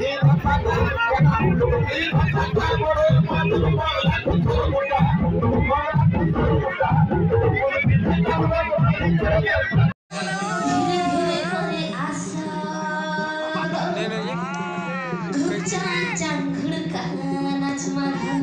Yeah. 그릇 가난하지만